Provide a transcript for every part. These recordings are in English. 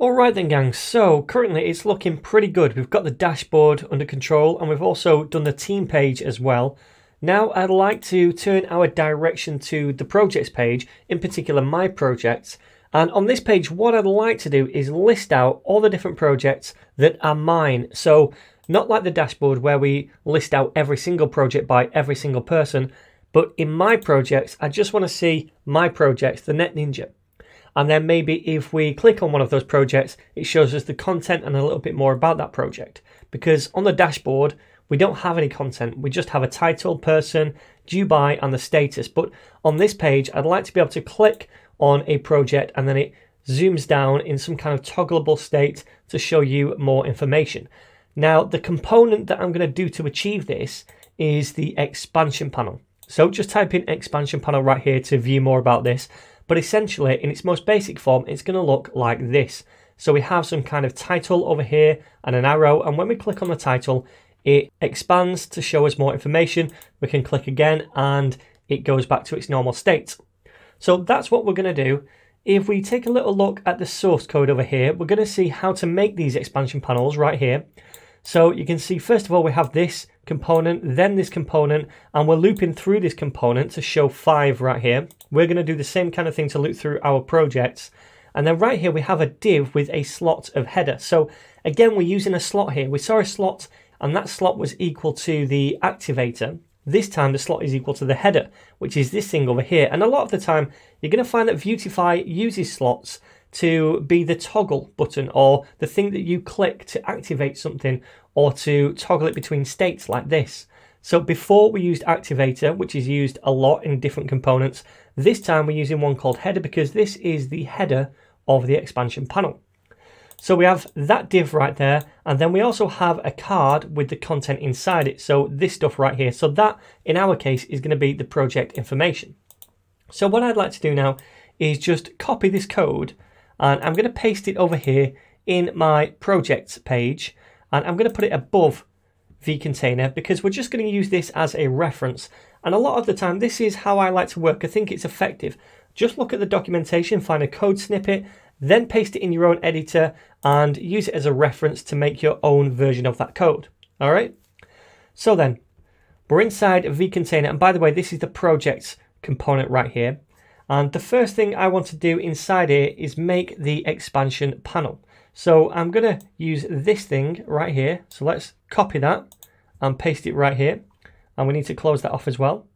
Alright then gang, so currently it's looking pretty good. We've got the dashboard under control and we've also done the team page as well. Now I'd like to turn our direction to the projects page, in particular my projects. And on this page, what I'd like to do is list out all the different projects that are mine. So not like the dashboard where we list out every single project by every single person, but in my projects, I just want to see my projects, the Net Ninja. And then maybe if we click on one of those projects, it shows us the content and a little bit more about that project. Because on the dashboard, we don't have any content. We just have a title, person, due by, and the status. But on this page, I'd like to be able to click on a project and then it zooms down in some kind of toggleable state to show you more information. Now, the component that I'm going to do to achieve this is the expansion panel. So just type in expansion panel right here to view more about this. But essentially, in its most basic form, it's going to look like this. So we have some kind of title over here and an arrow. And when we click on the title, it expands to show us more information. We can click again and it goes back to its normal state. So that's what we're going to do. If we take a little look at the source code over here, we're going to see how to make these expansion panels right here. So you can see, first of all, we have this component, then this component, and we're looping through this component to show five right here. We're going to do the same kind of thing to loop through our projects. And then right here, we have a div with a slot of header. So again, we're using a slot here. We saw a slot and that slot was equal to the activator. This time the slot is equal to the header, which is this thing over here. And a lot of the time, you're going to find that Vuetify uses slots to be the toggle button or the thing that you click to activate something or to toggle it between states like this. So before we used activator, which is used a lot in different components, this time we're using one called header because this is the header of the expansion panel. So we have that div right there, and then we also have a card with the content inside it. So this stuff right here. So that, in our case, is going to be the project information. So what I'd like to do now is just copy this code, and I'm going to paste it over here in my projects page, and I'm going to put it above vContainer because we're just going to use this as a reference. And a lot of the time, this is how I like to work. I think it's effective. Just look at the documentation, find a code snippet, then paste it in your own editor and use it as a reference to make your own version of that code. All right. So then we're inside vContainer. And by the way, this is the projects component right here. And the first thing I want to do inside here is make the expansion panel. So I'm going to use this thing right here. So let's copy that and paste it right here. And we need to close that off as well.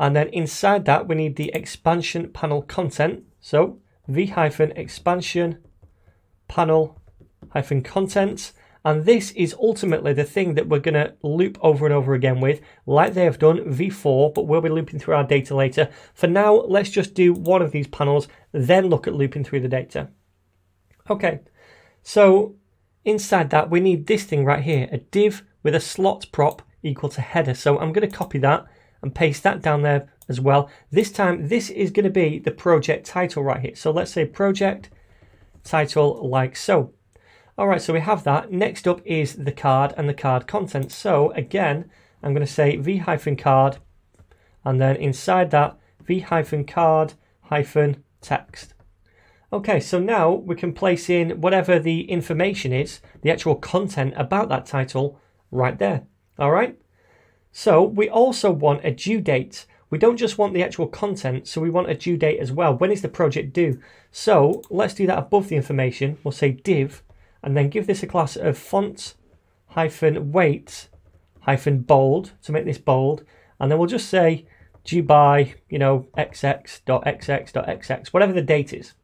And then inside that, we need the expansion panel content. So v-expansion panel hyphen content and this is ultimately the thing that we're going to loop over and over again with like they have done v-for but we'll be looping through our data later for now let's just do one of these panels then look at looping through the data okay so inside that we need this thing right here a div with a slot prop equal to header so i'm going to copy that and paste that down there as well. This time, this is going to be the project title right here. So let's say project title like so. All right, so we have that. Next up is the card and the card content. So again, I'm going to say v hyphen card, and then inside that, v hyphen card hyphen text. Okay, so now we can place in whatever the information is, the actual content about that title right there. All right. So we also want a due date. We don't just want the actual content, so we want a due date as well. When is the project due? So let's do that above the information. We'll say div, and then give this a class of font hyphen weight hyphen bold to make this bold. And then we'll just say by, you know, xx.xx.xx, whatever the date is.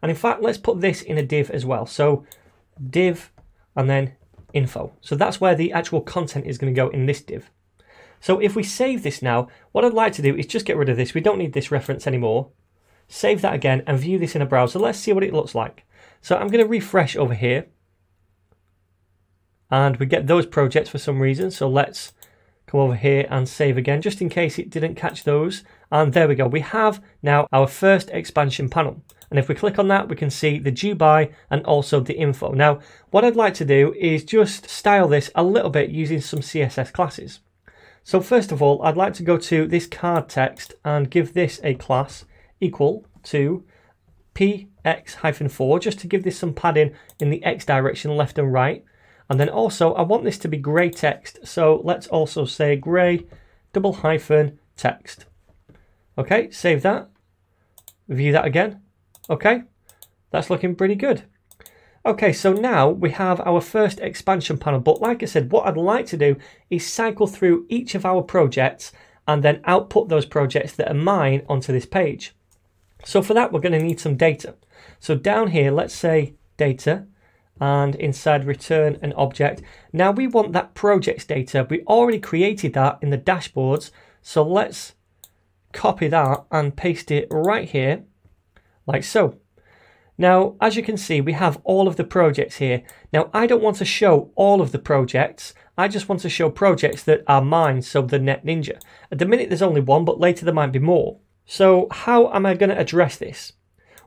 And in fact, let's put this in a div as well. So div and then info. So that's where the actual content is going to go in this div. So if we save this now, what I'd like to do is just get rid of this. We don't need this reference anymore. Save that again and view this in a browser. Let's see what it looks like. So I'm going to refresh over here. And we get those projects for some reason. So let's come over here and save again, just in case it didn't catch those. And there we go. We have now our first expansion panel. And if we click on that, we can see the due by and also the info. Now, what I'd like to do is just style this a little bit using some CSS classes. So first of all, I'd like to go to this card text and give this a class equal to px-4 just to give this some padding in the x direction left and right. And then also I want this to be grey text. So let's also say grey double hyphen text. Okay, save that. View that again. Okay, that's looking pretty good. Okay, so now we have our first expansion panel, but like I said, what I'd like to do is cycle through each of our projects and then output those projects that are mine onto this page. So for that, we're going to need some data. So down here, let's say data, and inside return an object. Now we want that projects data. We already created that in the dashboards. So let's copy that and paste it right here, like so. Now, as you can see, we have all of the projects here. Now, I don't want to show all of the projects. I just want to show projects that are mine, so the Net Ninja. At the minute, there's only one, but later there might be more. So how am I going to address this?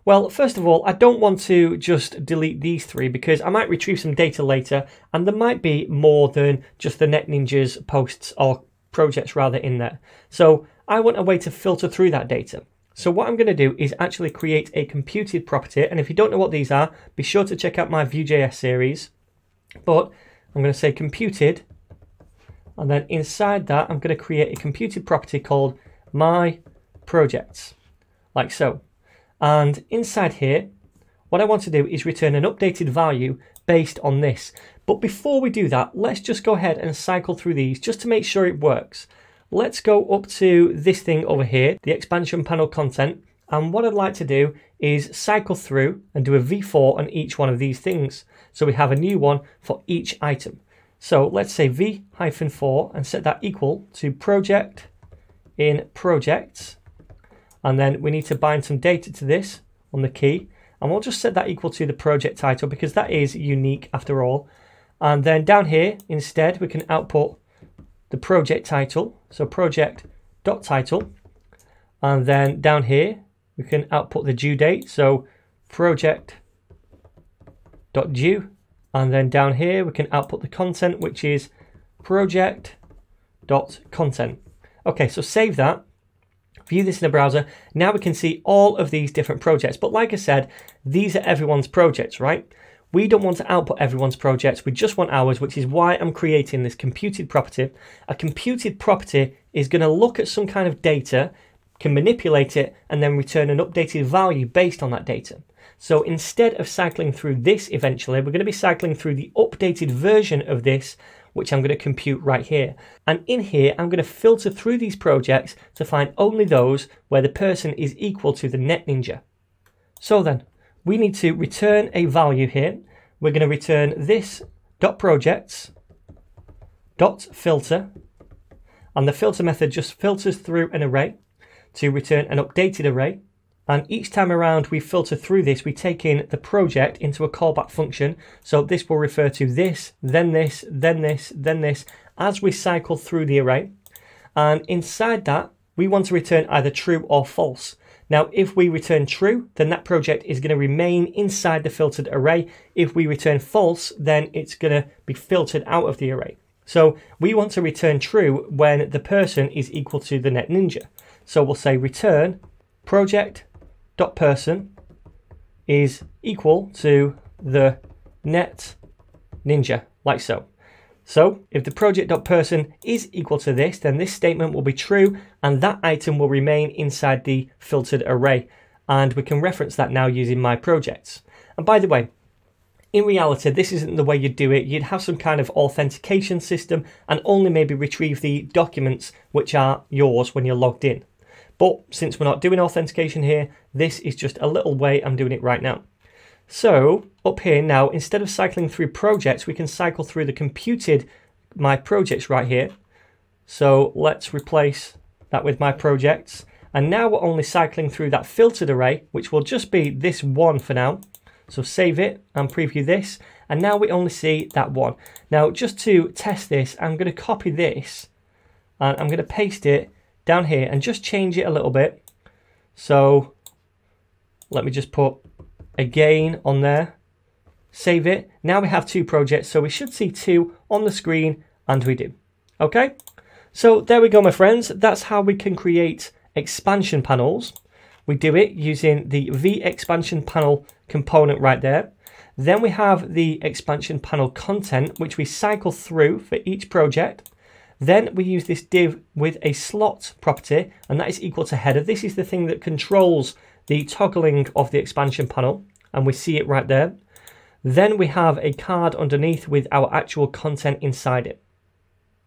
Well, first of all, I don't want to just delete these three because I might retrieve some data later and there might be more than just the Net Ninjas posts or projects rather in there. So I want a way to filter through that data. So what I'm going to do is actually create a computed property. And if you don't know what these are, be sure to check out my Vue.js series. But I'm going to say computed. And then inside that, I'm going to create a computed property called my projects, like so. And inside here, what I want to do is return an updated value based on this. But before we do that, let's just go ahead and cycle through these just to make sure it works. Let's go up to this thing over here, the expansion panel content. And what I'd like to do is cycle through and do a v-for on each one of these things. So we have a new one for each item. So let's say v-for and set that equal to project in projects and then we need to bind some data to this on the key. And we'll just set that equal to the project title because that is unique after all. And then down here, instead, we can output the project title. So project.title. And then down here, we can output the due date. So project.due. And then down here, we can output the content, which is project.content. Okay, so save that view this in the browser. Now we can see all of these different projects. But like I said, these are everyone's projects, right? We don't want to output everyone's projects. We just want ours, which is why I'm creating this computed property. A computed property is going to look at some kind of data, can manipulate it, and then return an updated value based on that data. So instead of cycling through this eventually, we're going to be cycling through the updated version of this which I'm going to compute right here. And in here, I'm going to filter through these projects to find only those where the person is equal to the net ninja. So then, we need to return a value here. We're going to return this dot projects dot filter and the filter method just filters through an array to return an updated array and each time around we filter through this, we take in the project into a callback function. So this will refer to this, then this, then this, then this, as we cycle through the array. And inside that, we want to return either true or false. Now, if we return true, then that project is going to remain inside the filtered array. If we return false, then it's going to be filtered out of the array. So we want to return true when the person is equal to the net ninja. So we'll say return project dot person is equal to the net ninja, like so. So if the project.person is equal to this, then this statement will be true and that item will remain inside the filtered array. And we can reference that now using my projects. And by the way, in reality, this isn't the way you'd do it. You'd have some kind of authentication system and only maybe retrieve the documents which are yours when you're logged in. But since we're not doing authentication here, this is just a little way I'm doing it right now. So up here now, instead of cycling through projects, we can cycle through the computed my projects right here. So let's replace that with my projects. And now we're only cycling through that filtered array, which will just be this one for now. So save it and preview this. And now we only see that one. Now, just to test this, I'm going to copy this and I'm going to paste it down here and just change it a little bit. So let me just put again on there, save it. Now we have two projects, so we should see two on the screen, and we do. Okay, so there we go, my friends. That's how we can create expansion panels. We do it using the V expansion panel component right there. Then we have the expansion panel content, which we cycle through for each project. Then we use this div with a slot property, and that is equal to header. This is the thing that controls the toggling of the expansion panel, and we see it right there. Then we have a card underneath with our actual content inside it.